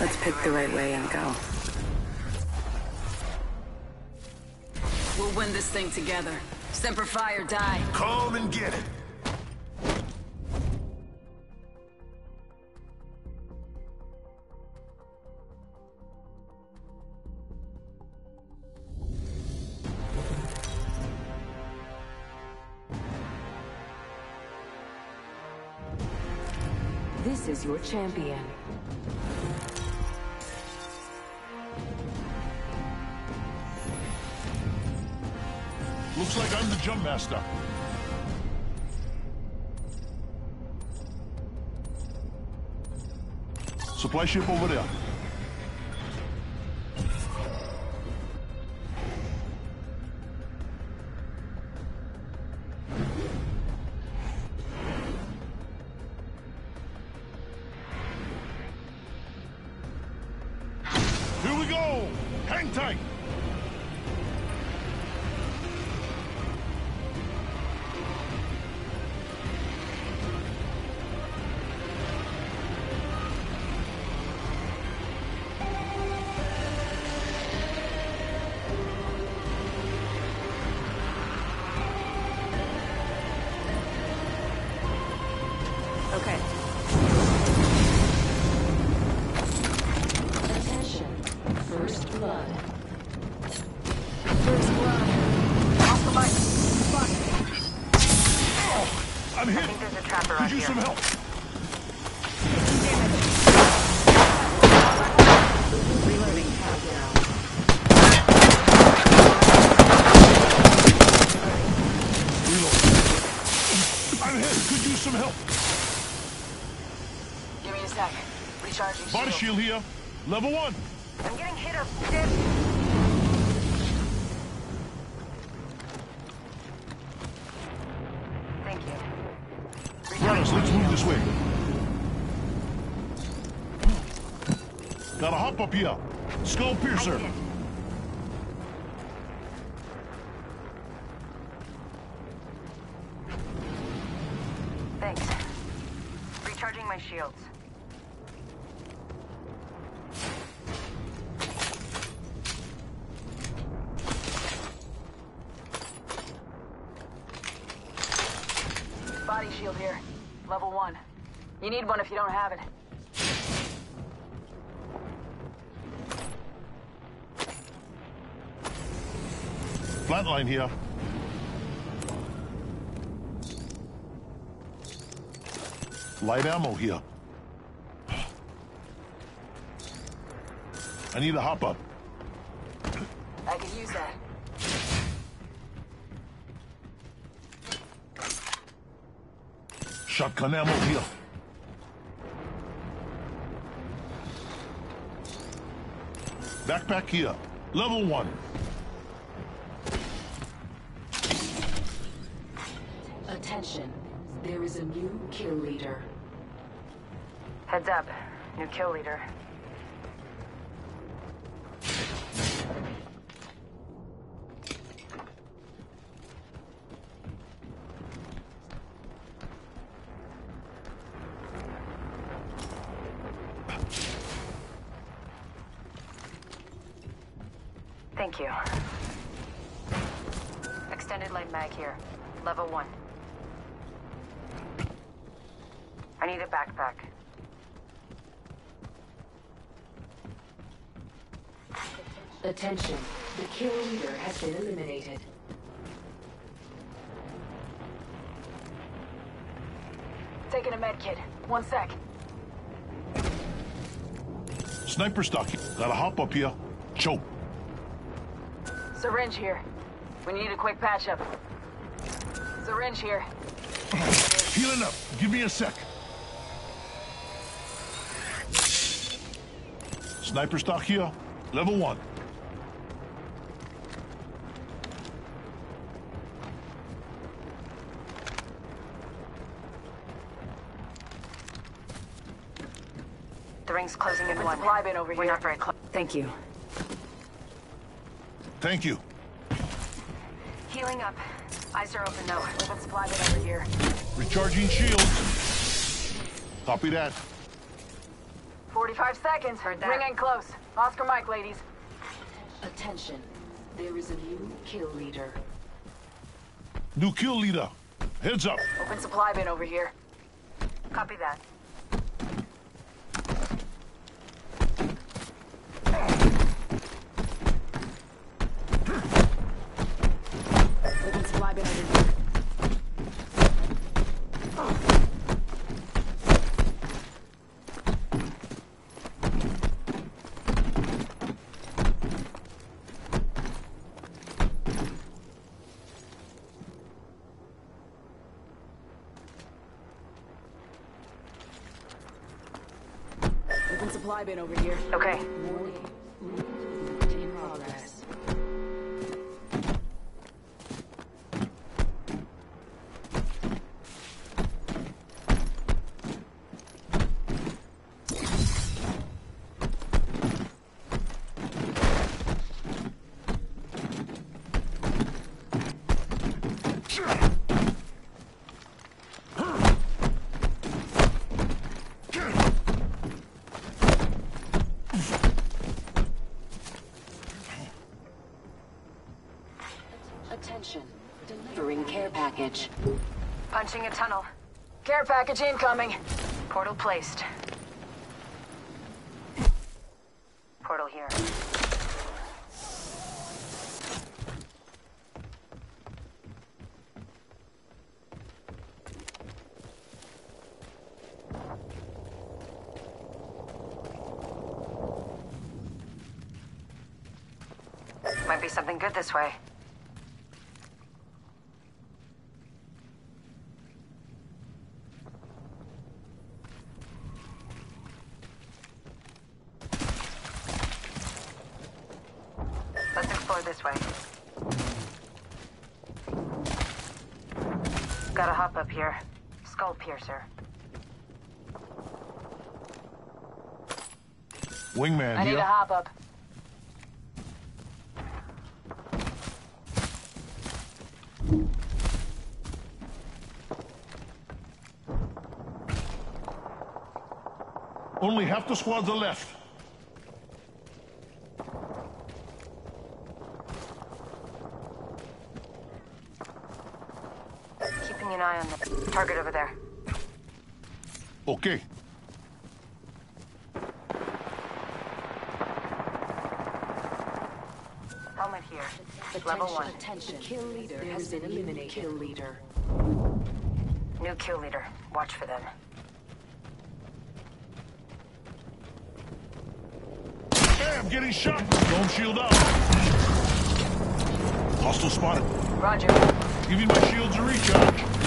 Let's pick the right way and go. We'll win this thing together. Semper Fi or die. Come and get it. This is your champion. Master. Supply ship over there. Level one. I'm getting hit up. Dead. Thank you. Brothers, let's move this way. Gotta hop up here. Skull piercer. Here. I need a hop up. I could use that. Shotgun ammo here. Backpack here. Level one. Attention. There is a new kill leader. Heads up. New kill leader. A. One sec. Sniper stock. Gotta hop up here. Choke. Syringe here. We need a quick patch up. Syringe here. Healing up. Give me a sec. Sniper stock here. Level one. The ring's closing in Open one. supply bin over We're not very close. Thank you. Thank you. Healing up. Eyes are open though. Open supply bin over here. Recharging shields. Copy that. 45 seconds. Heard that. Bring in close. Oscar Mike, ladies. Attention. There is a new kill leader. New kill leader. Heads up. Open supply bin over here. Copy that. Open supply bin over here. Supply bin over here. Okay. Punching a tunnel. Care package incoming. Portal placed. Portal here. Might be something good this way. Let's explore this way. Gotta hop up here. Skull piercer. Wingman I need here. a hop up. Only half the squads are left. Keeping an eye on the target over there. Okay. Helmet here. Level Attention. one. Attention. Kill leader has been eliminated. Kill leader. New kill leader. Watch for them. Hey, I'm getting shot. Don't shield up. Hostile spotted. Roger. Give me my shields a recharge.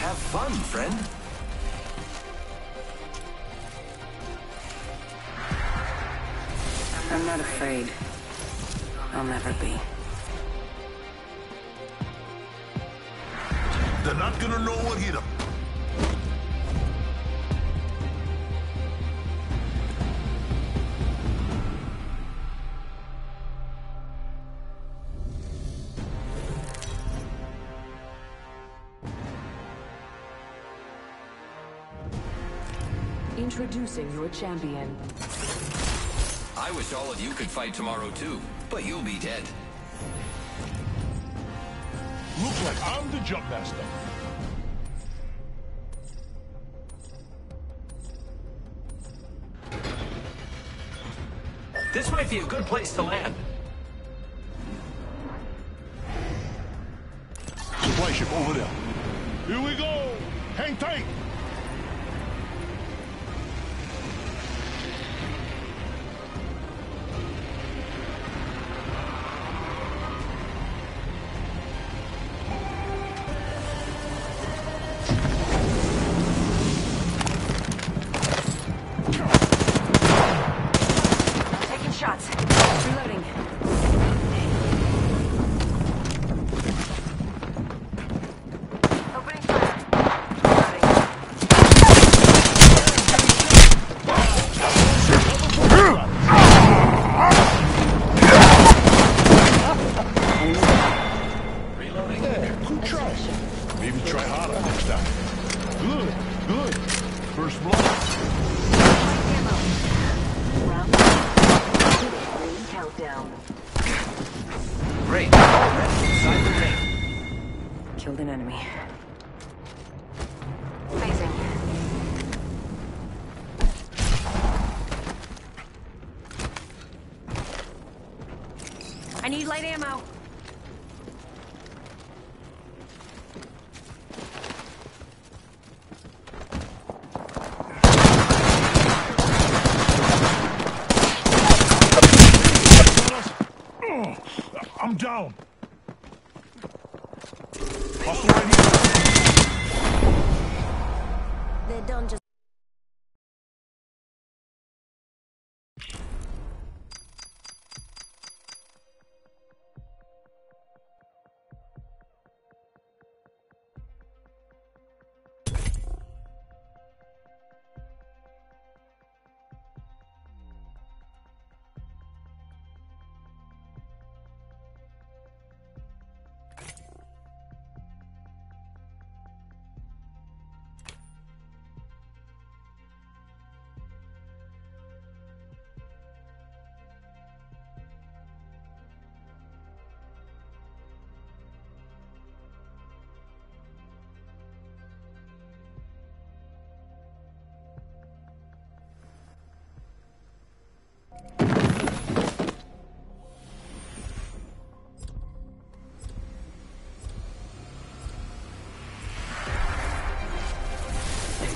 Have fun, friend. I'm not afraid. I'll never be. They're not gonna know what hit them. Introducing your champion. I wish all of you could fight tomorrow too, but you'll be dead. Look like I'm the jump master. This might be a good place to land.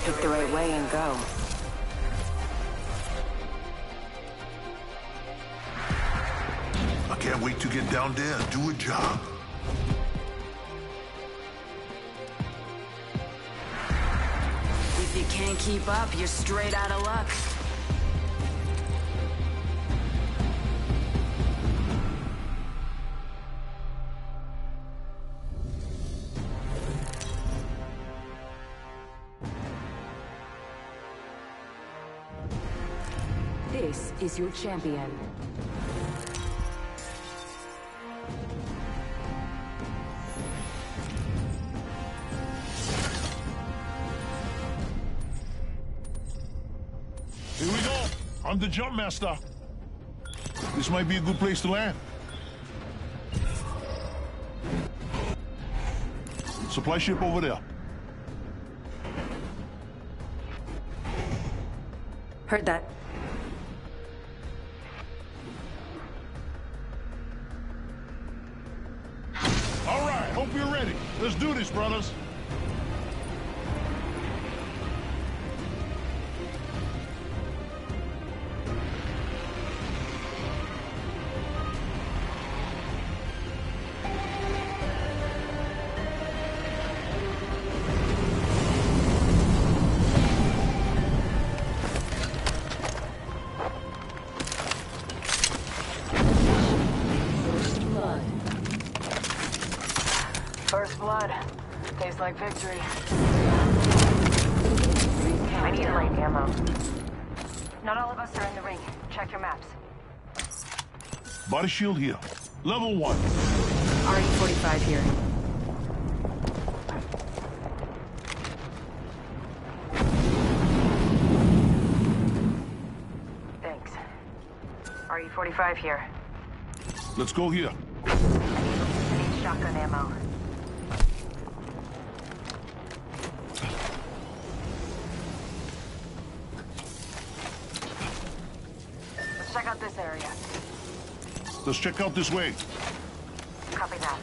Pick the right way and go. I can't wait to get down there and do a job. If you can't keep up, you're straight out of luck. Is your champion. Here we go. I'm the jump master. This might be a good place to land. Supply ship over there. Heard that. brothers. First blood brothers. like victory. I need light ammo. Not all of us are in the ring. Check your maps. Body shield here. Level one. RE-45 here. Thanks. RE-45 here. Let's go here. I need shotgun ammo. Let's check out this way. Copy that.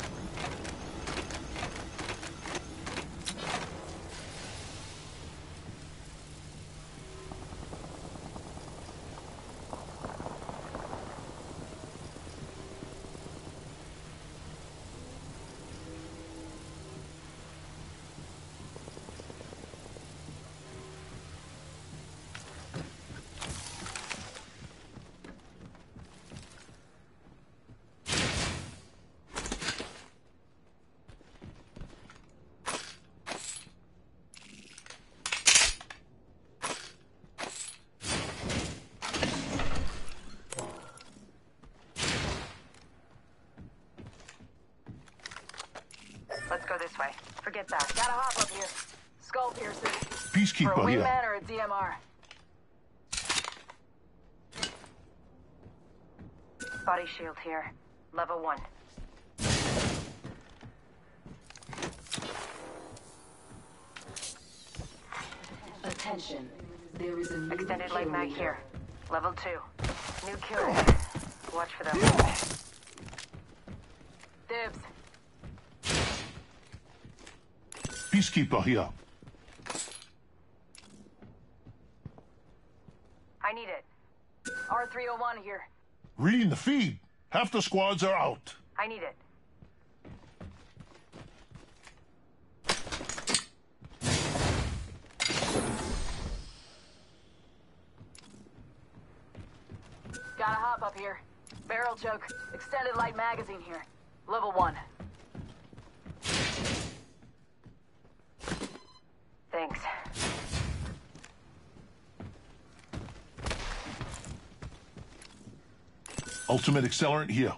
Let's go this way. Forget that. Gotta hop up here. Skull piercing. For a Peacekeeper here. or a DMR? Body shield here. Level one. Attention. There is a new Extended light kill mag here. Level two. New kill. Watch for them. Dibs. Peacekeeper here. 301 here. Reading the feed. Half the squads are out. I need it. Gotta hop up here. Barrel choke. Extended light magazine here. Level 1. Ultimate accelerant here.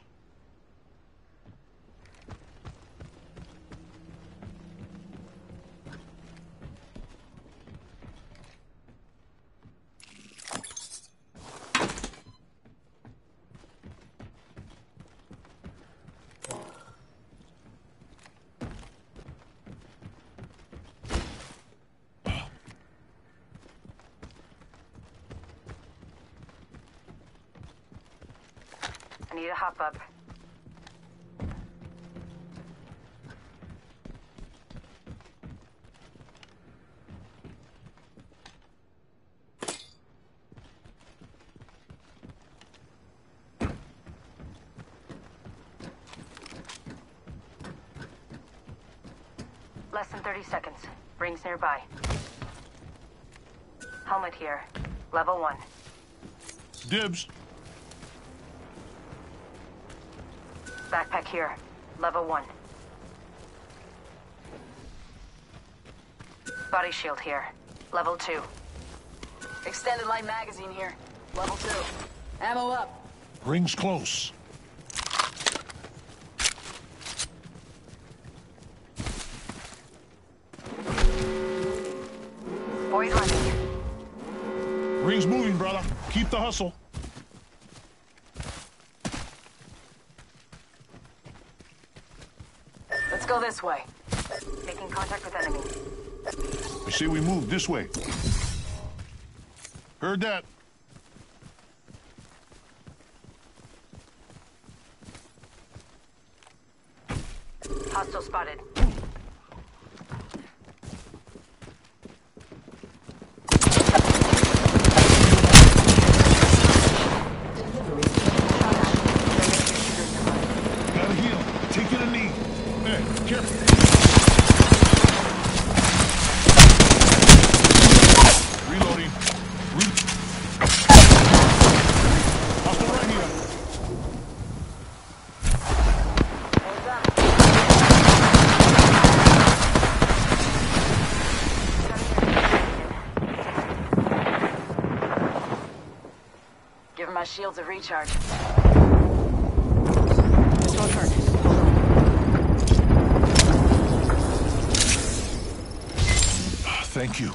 I need to hop up. Less than 30 seconds. Rings nearby. Helmet here. Level one. Dibs. Backpack here. Level one. Body shield here. Level two. Extended light magazine here. Level two. Ammo up. Rings close. Keep the hustle. Let's go this way. Making contact with enemy. I say we move this way. Heard that. Hostile spotted. Gotta heal. Taking a knee. Hey, careful. Reloading. Re- Hostile right here. Hands up. last shields of recharge. Thank you.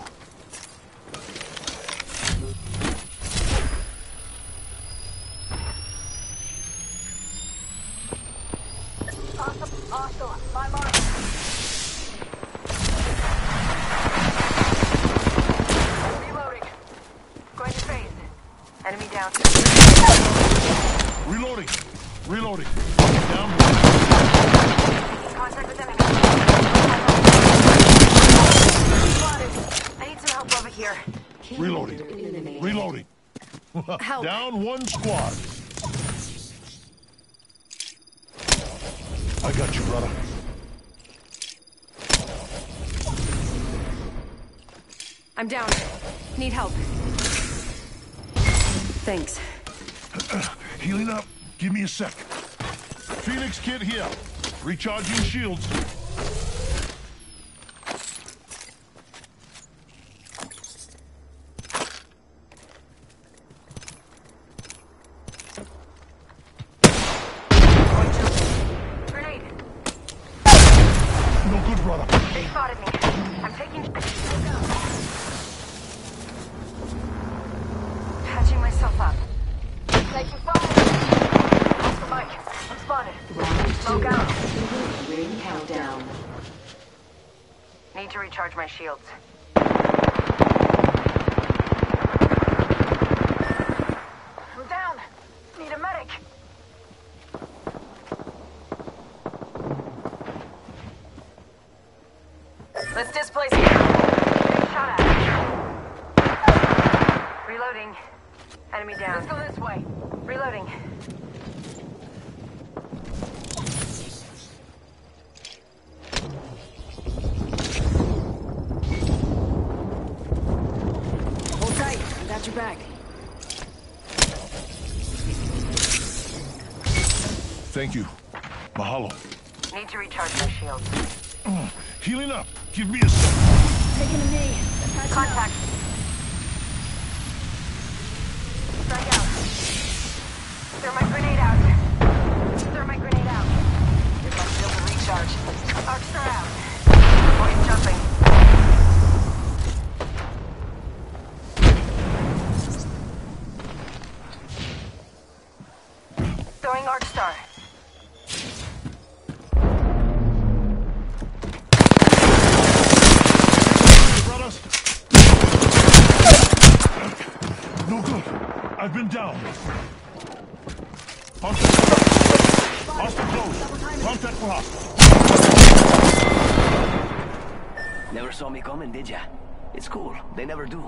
Hostile, my mark. Reloading. Going to phase. Enemy down. Reloading. Reloading. Down one. Contact with enemy. Spotted. I need some help over here. Kill Reloading. leader eliminated. Reloading. Help. Down one squad. I got you, brother. I'm down. Need help. Thanks. Healing up. Give me a sec. Phoenix Kit here. Recharging shields. Grenade. No good, brother. They spotted me. I'm taking. Patching myself up. Taking fire. Off the mic. I'm spotted. Round Smoke two. out. Ring countdown. Need to recharge my shields. I'm down. Need a medic. Let's displace here. Getting shot at. Reloading. Enemy down. Let's go this way. Reloading. Hold tight. I got your back. Thank you. Mahalo. Need to recharge my shields. Healing up. Give me a sec. Taking a knee. Contact. Strike out. Throw my grenade out. Throw my grenade out. Give my shield a recharge. Arc Star out. Saw me coming, did ya? It's cool. They never do.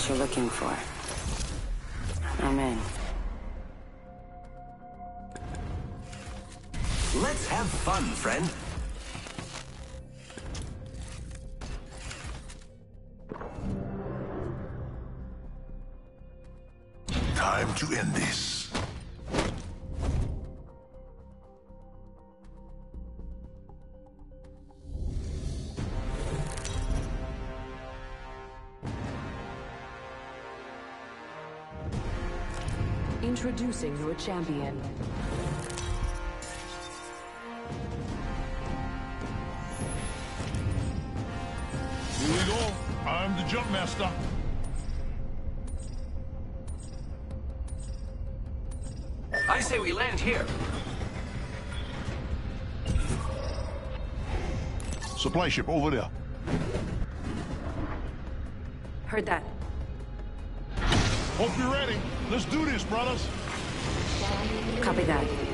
What you're looking for. I'm in. Let's have fun, friend. Introducing your champion. Here we go. I'm the jump master. I say we land here. Supply ship over there. Heard that. Hope you're ready. Let's do this, brothers. Copy that.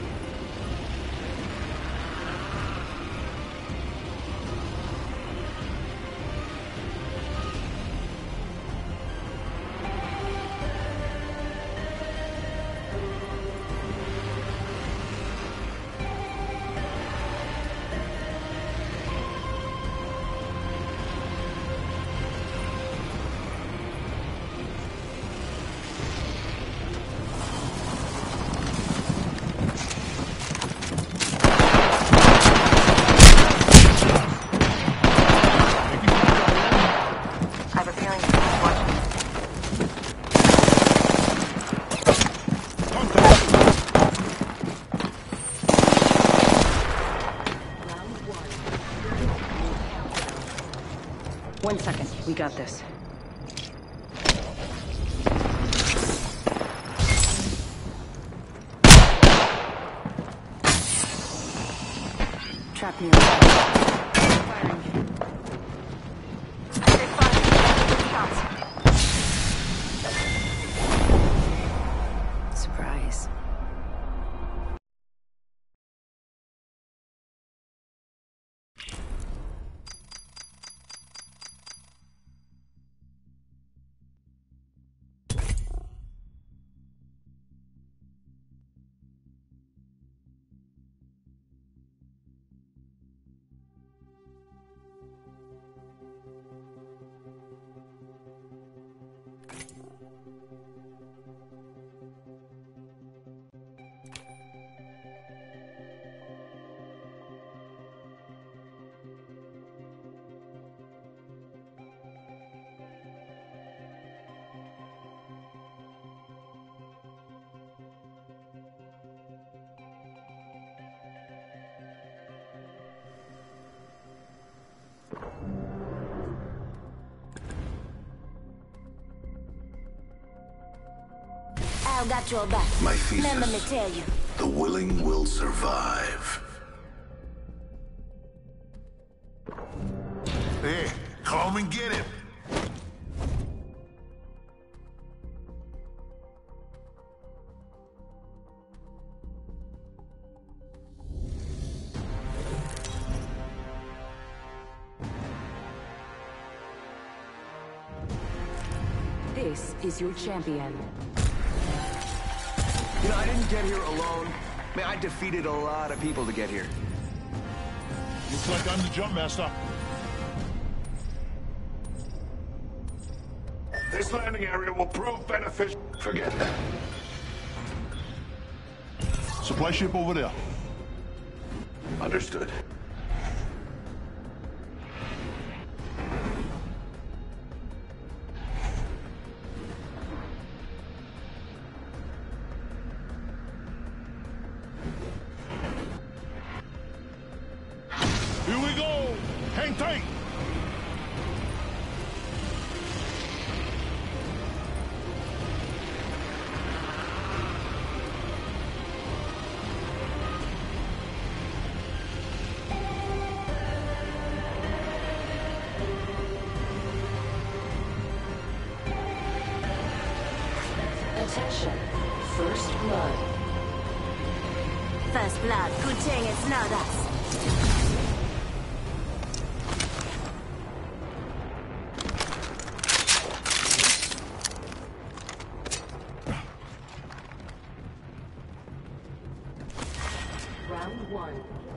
Got this. Trap near. Al got your back. My Remember me thesis. tell you. The willing will survive. Hey, come and get it. This is your champion. You know, I didn't get here alone. Man, I defeated a lot of people to get here. Looks like I'm the jump master. This landing area will prove beneficial. Forget that. Supply ship over there. Understood. Hang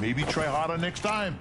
Maybe try harder next time.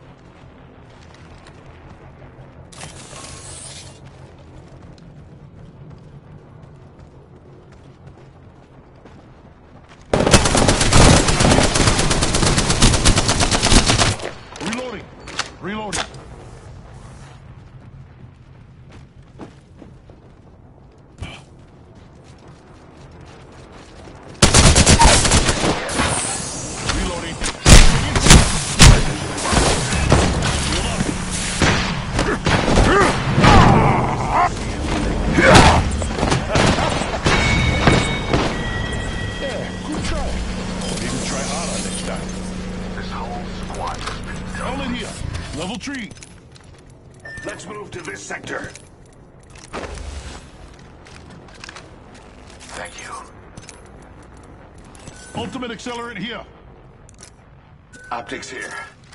Optics here.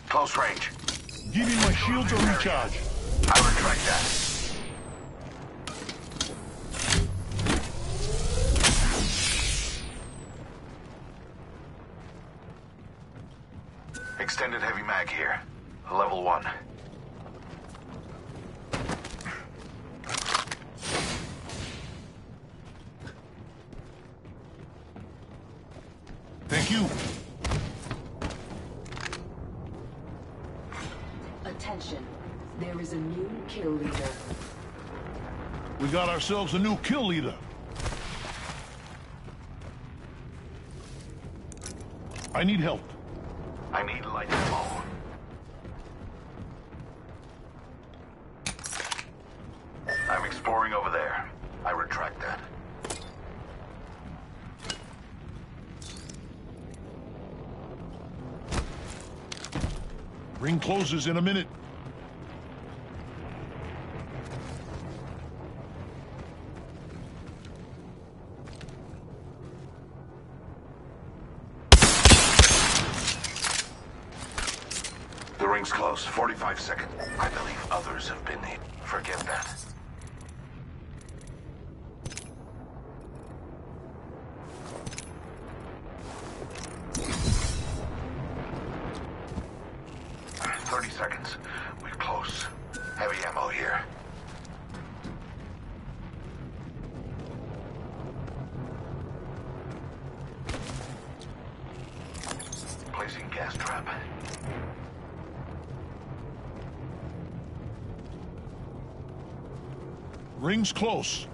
Close range. Give me my shields or recharge. I retract that. Ourselves a new kill leader. I need help. I need light ammo. I'm exploring over there. I retract that. Ring closes in a minute. Ring's close.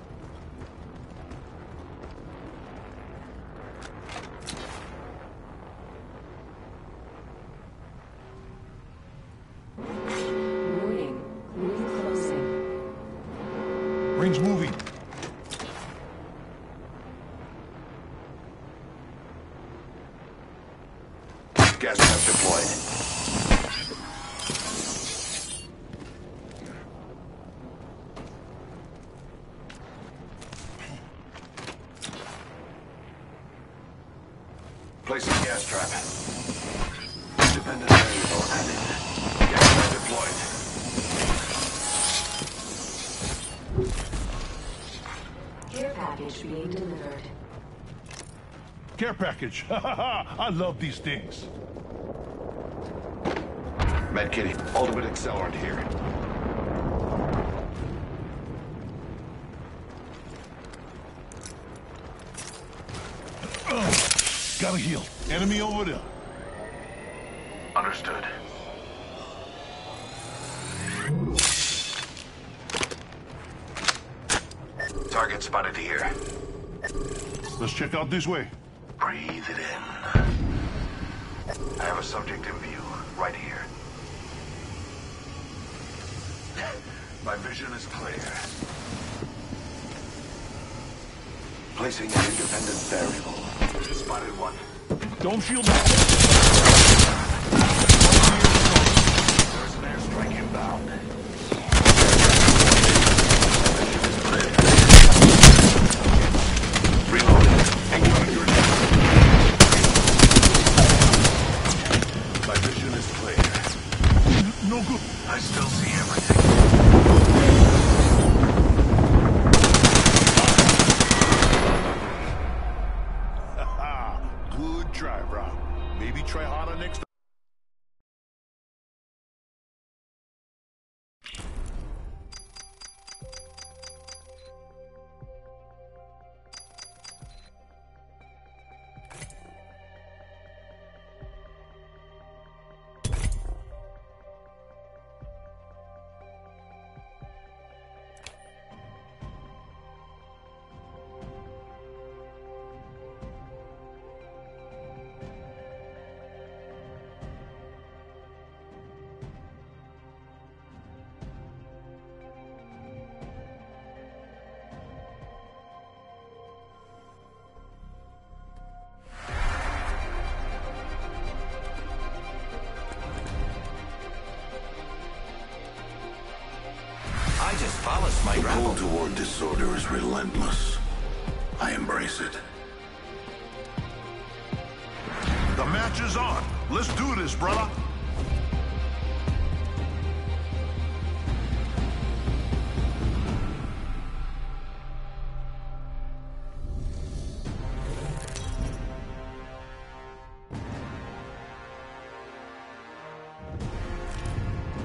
Package being delivered. Care package. I love these things. Medkit, ultimate accelerant here. Gotta heal. Enemy over there. Understood. Target spotted here. Let's check out this way. Breathe it in. I have a subject in view, right here. My vision is clear. Placing an independent variable. Spotted one. Don't shield. I just polished my The pull toward disorder is relentless. I embrace it. The match is on. Let's do this, brother.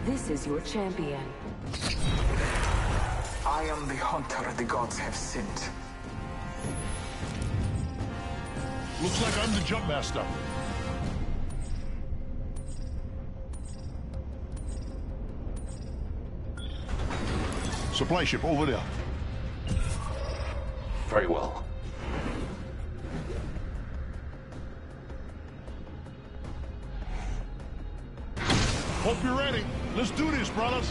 This is your champion. I am the hunter the gods have sent. Looks like I'm the jump master. Supply ship over there. Very well. Hope you're ready. Let's do this, brothers.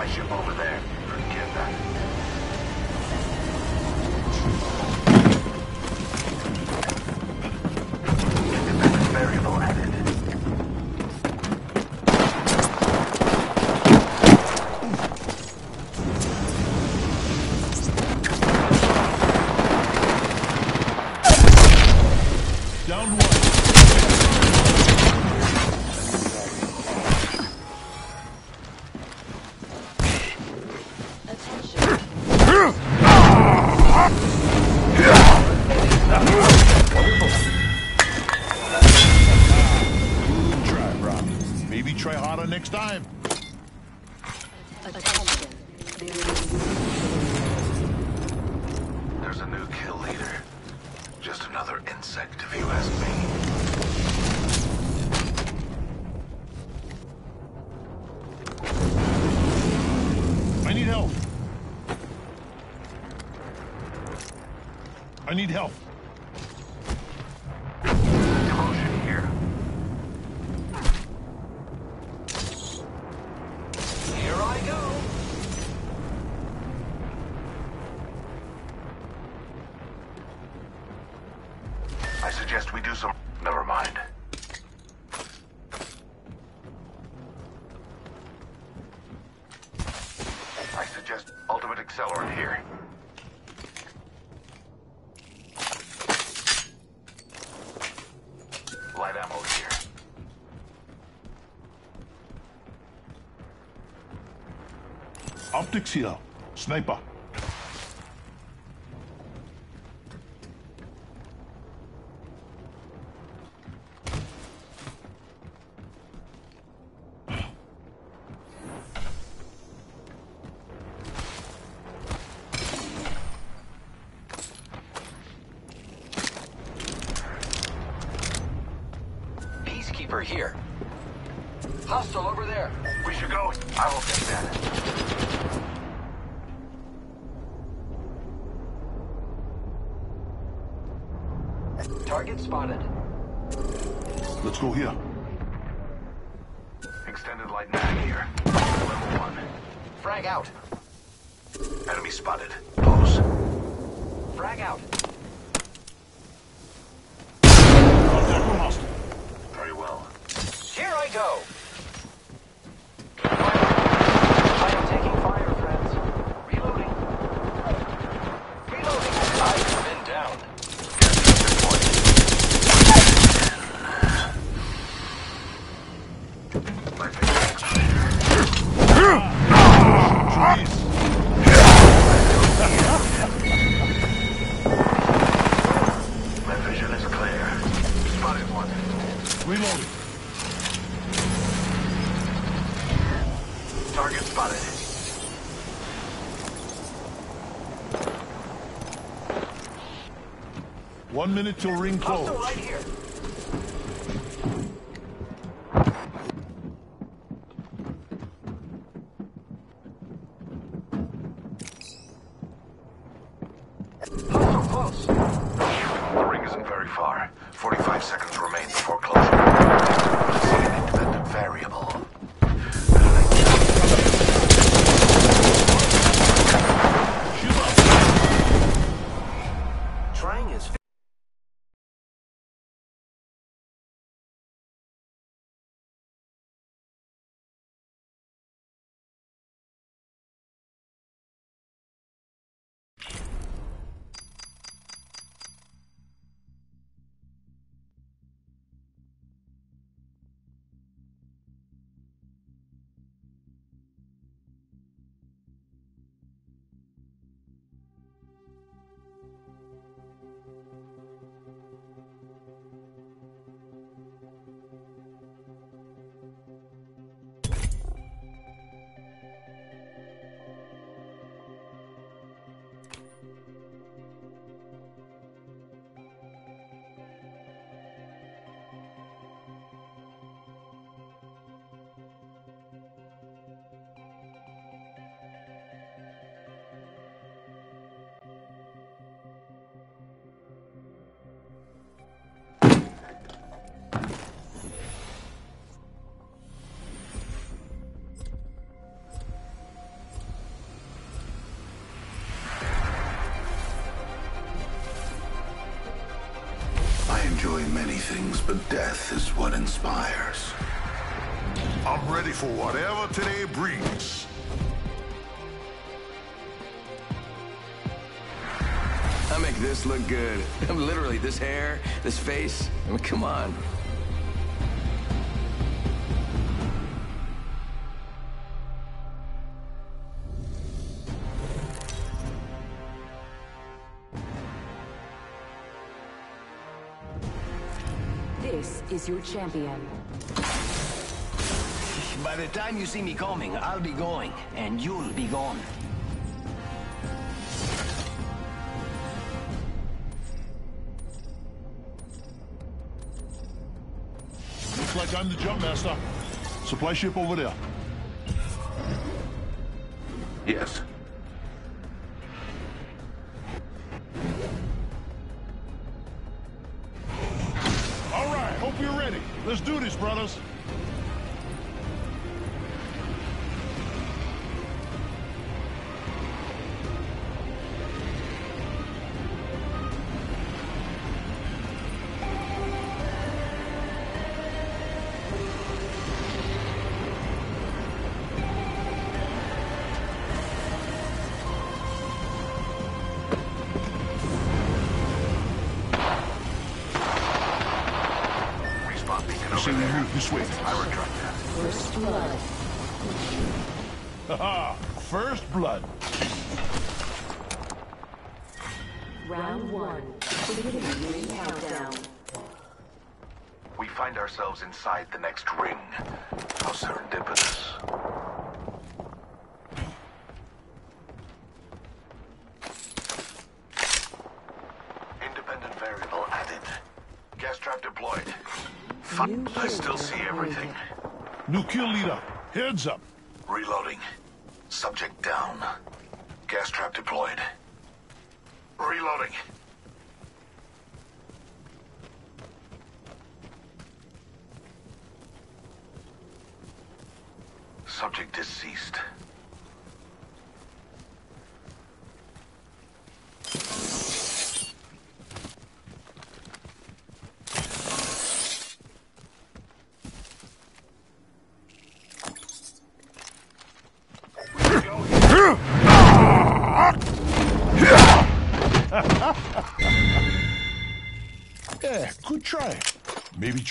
Supply ship over there. Forget that. Optics here. Sniper. One minute till ring close. right here. Close. The ring isn't very far. 45 seconds remain before closing. I an independent variable. Things, but death is what inspires. I'm ready for whatever today brings. I make this look good. I'm literally, this hair, this face. I mean, come on. This champion. By the time you see me coming, I'll be going, and you'll be gone. Looks like I'm the jump master. Supply ship over there. Yes. Fun. I still see everything. New kill leader. Heads up. Reloading. Subject down. Gas trap deployed. Reloading.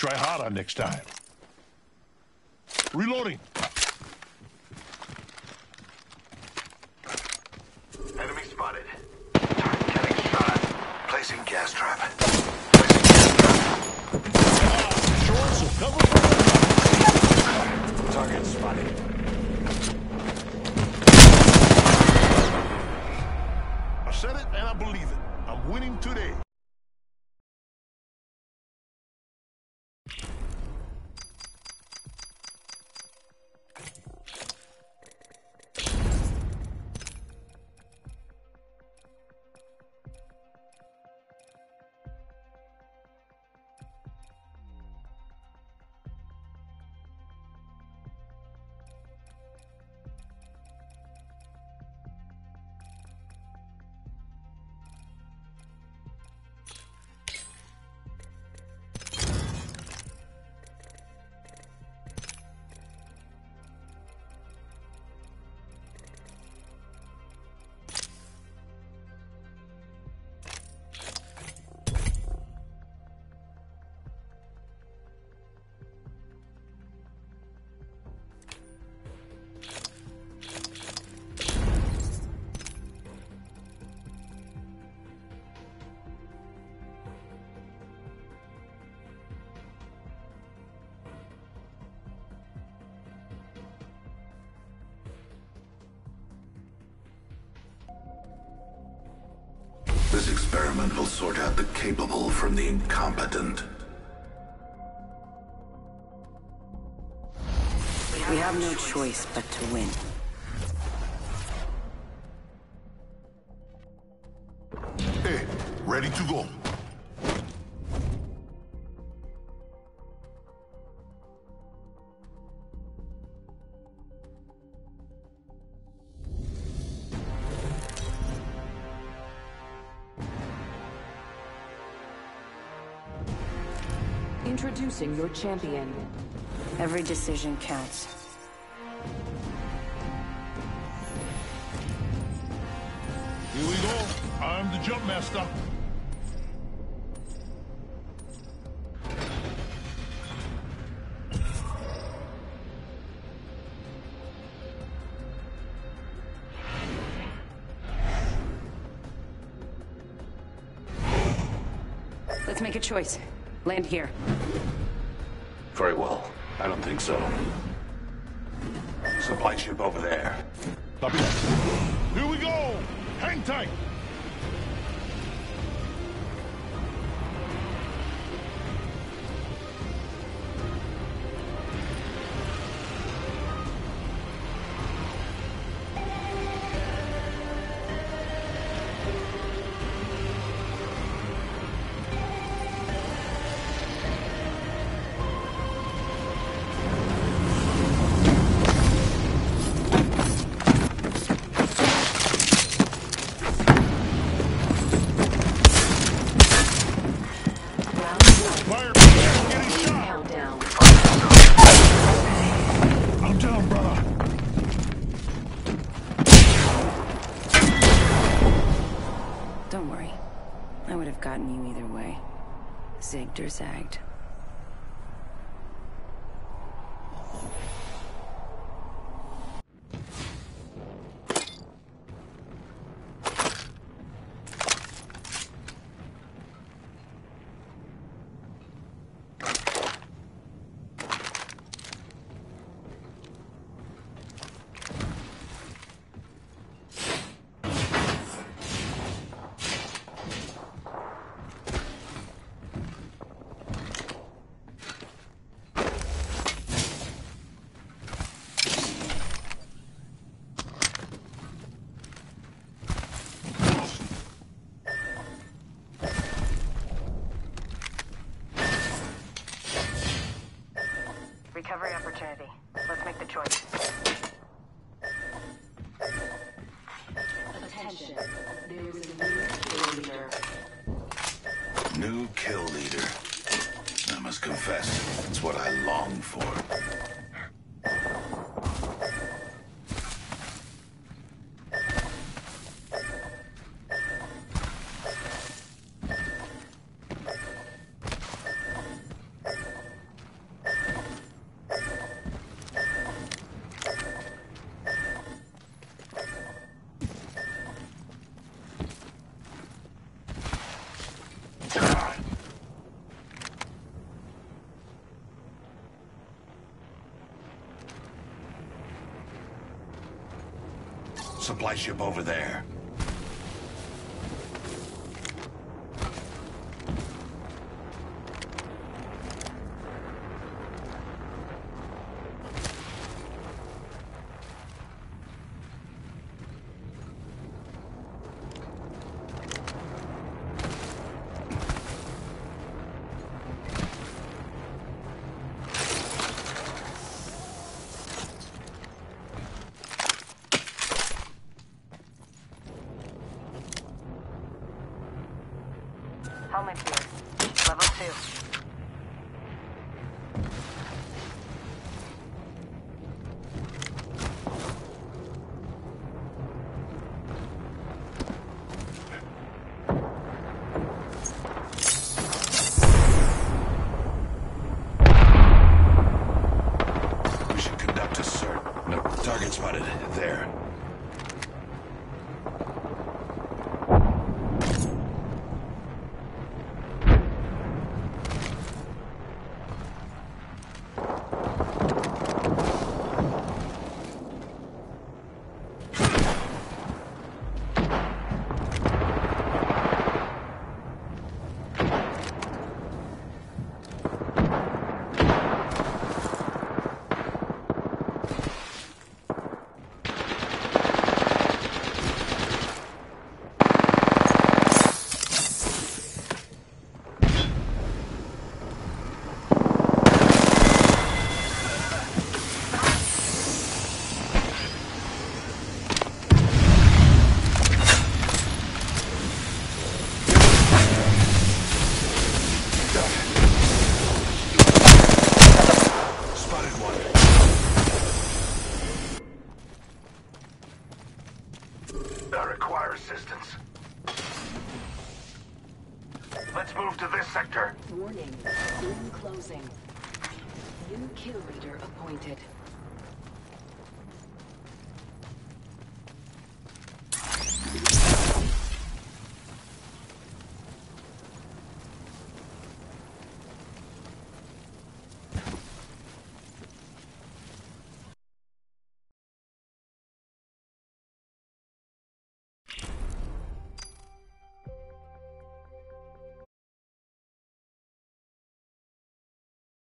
Try harder next time. This experiment will sort out the capable from the incompetent. We have no choice but to win. Hey, ready to go. Introducing your champion. Every decision counts. Here we go. I'm the jump master. Let's make a choice. Land here. Very well. I don't think so. Supply ship over there. Here we go. Hang tight. Recovery opportunity. Let's make the choice. Attention. There is a new kill leader. New kill leader. I must confess, it's what I long for. Supply ship over there.